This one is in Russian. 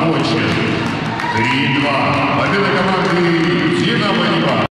на очередь. 3-2. Победа команды «Динамо-Нева».